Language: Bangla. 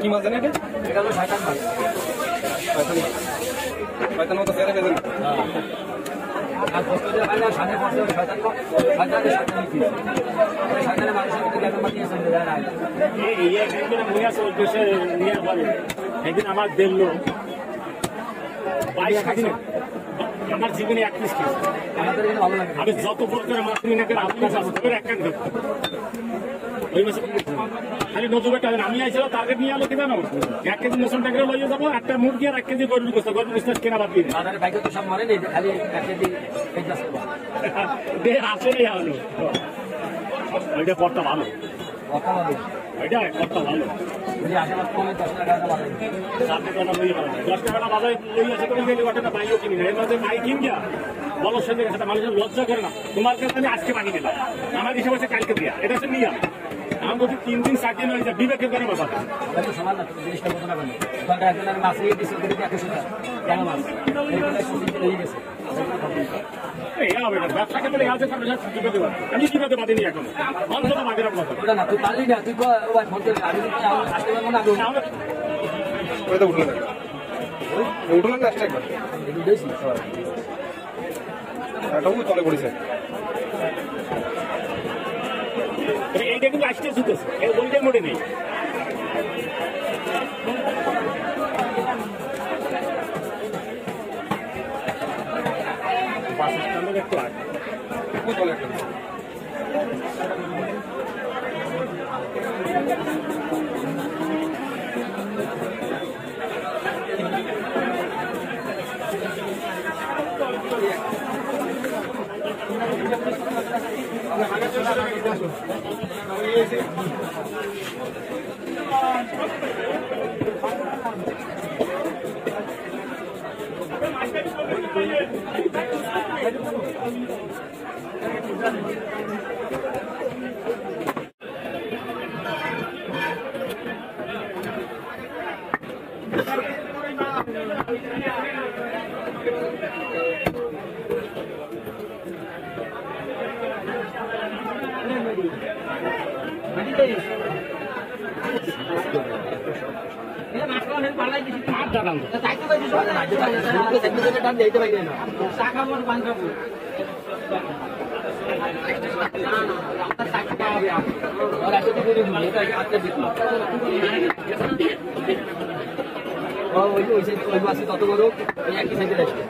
কি মাছ জানি এটা? এটা হলো শয়তান মাছ শয়তান মাছ শয়তান মতো আর বস্তুতে পাই না শয়তান শয়তানের শয়তানের মানুষের জ্ঞান যায় না। এই একদিন নিয়ে বলে। আমার দেখল বাইশ দিনে আমার জীবনে এক পিস খেয়েছি আমি যত প্রকার মাছ নিয়ে আপনার শাস্ত্রের এক। ওই মাসে খালি নতুন একটা আমি আইছিল টার্গেট নিয়ে আলো কি জানো? এক কেজি মশন টাকা লইয়ে যাব একটা মুরগি আর এক কেজি গরুর গোস্ত। গরুর গোস্ত কেনা বাদ দিয়ে দিই। বাজারে বাইকে তো সব মরে নেই খালি এক কেজি পেঁয়াজ গাছ করব দে আসলে হলো ওইটা কর্তা ভালো। কথা বলি ওইটা কর্তা ভালো। যদি আশেপাশে কমে দশ টাকা বাড়ে। সামনে কথা লইয়ে পারো না। দশ টাকা বাজারে লইয়ে আসে করে গেলে ওটা বাইও কিনি না এর মধ্যে বাই কিন যা বলো সঙ্গে একটা মানুষের লজ্জা করে না। তোমার কাছে আমি আজকে পানি দিলাম। আমার হিসেবে কালকে দিয়া। এটা হচ্ছে নিয়ম। আমি বলছি তিন দিন চার দিন হয়ে যায় বিবেকের করে একজন আমি বাদিনি এখন? অন্তত বাদির আপনার ওটা না তুই পারলি না তুই উঠলেন উঠলেন না একটা একবার। বেশি তলে পড়েছে। আসতে শুতেছে এই বলতে মোটে নেই। বাস স্ট্যান্ডের একটু খুব তলে একটা আর দাঁড়ান তত বড় ওই একই সাইকেল আসবে